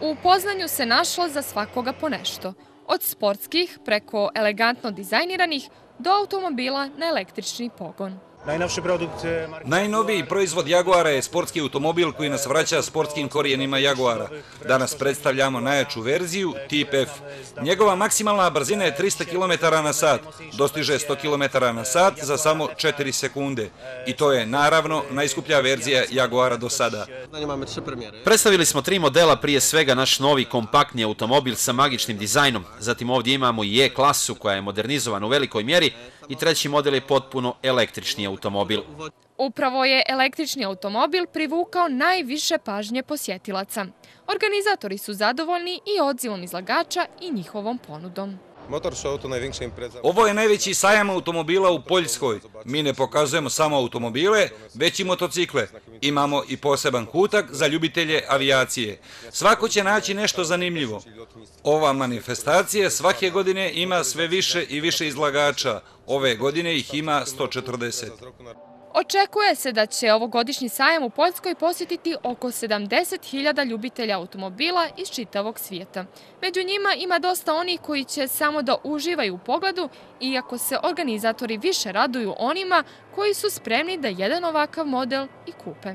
U Poznanju se našlo za svakoga po nešto. Od sportskih preko elegantno dizajniranih do automobila na električni pogon. Najnovši produkt... E, Najnoviji proizvod Jaguara je sportski automobil koji nas vraća sportskim korijenima Jaguara. Danas predstavljamo najjaču verziju, tip F. Njegova maksimalna brzina je 300 km na sat. Dostiže 100 km na sat za samo 4 sekunde. I to je, naravno, najskuplja verzija Jaguara do sada. Predstavili smo tri modela, prije svega naš novi kompaktni automobil sa magičnim dizajnom. Zatim ovdje imamo i E-klasu koja je modernizovana u velikoj mjeri i treći model je potpuno električni automobil. Upravo je električni automobil privukao najviše pažnje posjetilaca. Organizatori su zadovoljni i odzivom izlagača i njihovom ponudom. Ovo je najveći sajam automobila u Poljskoj. Mi ne pokazujemo samo automobile, već i motocikle. Imamo i poseban kutak za ljubitelje avijacije. Svako će naći nešto zanimljivo. Ova manifestacija svake godine ima sve više i više izlagača. Ove godine ih ima 140. Očekuje se da će ovogodišnji sajam u Poljskoj posjetiti oko 70.000 ljubitelja automobila iz čitavog svijeta. Među njima ima dosta onih koji će samo da uživaju u pogledu, iako se organizatori više raduju onima koji su spremni da jedan ovakav model i kupe.